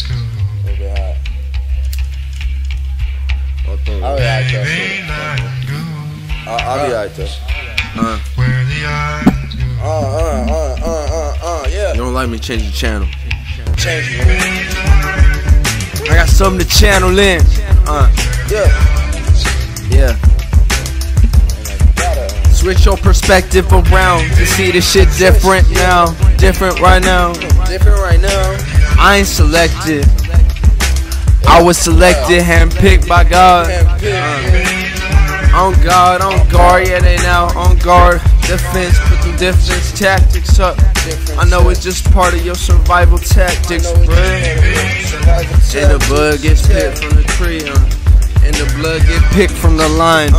little bit hot. I'll be alright though. I'll, be alright though. Uh, Uh, uh, uh, uh, uh, uh, yeah. you don't like me, change the channel. Change it. I got something to channel in. Uh, Yeah. yeah. Switch your perspective around to see the shit different now. Different right now. Different right now. I ain't selected. I was selected, handpicked by God. On guard, on guard, yeah, they now on guard. Defense, put the defense tactics up. I know it's just part of your survival tactics, bruh. And the bud gets picked from the tree, uh. And the blood get picked from the line.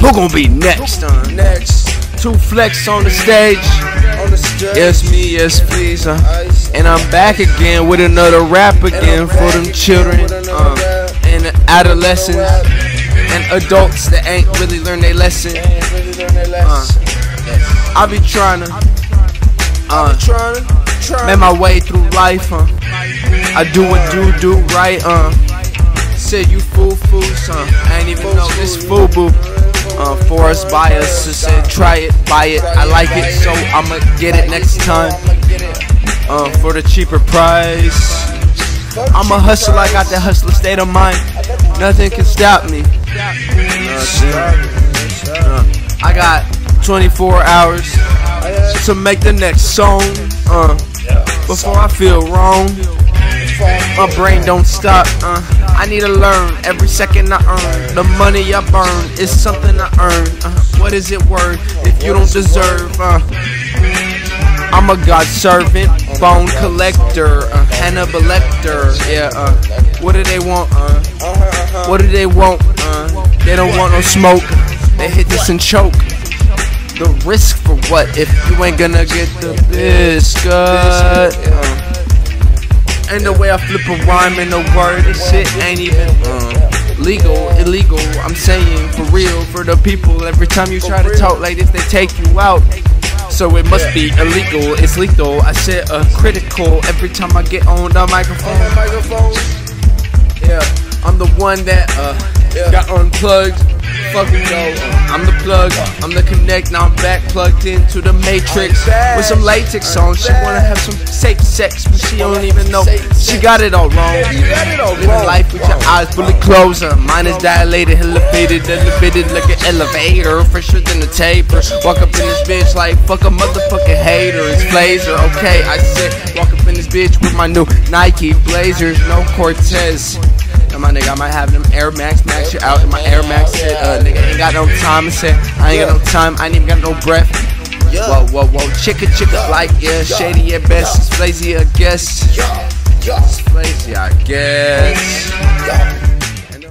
Who gonna be next, uh? Next. Two flex on the stage. Yes, me, yes, please, uh. And I'm back again with another rap again for them children um, and adolescents and adults that ain't really learned their lesson. Lesson. I be trying to uh, make my way through life, huh? I do what you do right, uh. Said you fool fool, son. I ain't even know this fool boo. Uh, forced by us, so said try it, buy it. I like it, so I'ma get it next time. Uh, for the cheaper price. I'm a hustler, I got that hustler state of mind. Nothing can stop me. Uh, I got 24 hours to make the next song. Uh, before I feel wrong, my brain don't stop. Uh, I need to learn every second I earn. The money I burn is something I earn. Uh, what is it worth if you don't deserve? Uh, I'm a God servant, bone collector, uh, Hannibal Lecter. Yeah, uh, what do they want? Uh, what do they want? Uh, they don't want no smoke. They hit this and choke. The risk for what if you ain't gonna get the biscuit? Uh, and the way I flip a rhyme and a word, this shit ain't even uh, legal, illegal. I'm saying for real, for the people. Every time you try to talk like this, they take you out. So it must be illegal, it's lethal. I said a critical every time I get on the microphone. On the microphone. Yeah, I'm the one that uh got unplugged. Fucking go. I'm the plug, I'm the connect. Now I'm back plugged into the matrix with some latex on. She wanna have some safe sex, but she don't even know she got it all wrong. You got it all wrong. Life with your eyes fully closed. Uh, mine is dilated, elevated, elevated like an elevator, fresher than a taper. Walk up in this bitch like fuck a motherfucking hater. It's Blazer, okay? I sit. walk up in this bitch with my new Nike Blazers, no Cortez. Now my nigga, I might have them Air Max Max you out in my Air Max. Said, uh, nigga ain't got no time. I said I ain't got no time. I ain't even got no breath. Whoa, whoa, whoa, chicka, chicka, like, yeah, shady at best, it's lazy, I guess. It's lazy, I guess.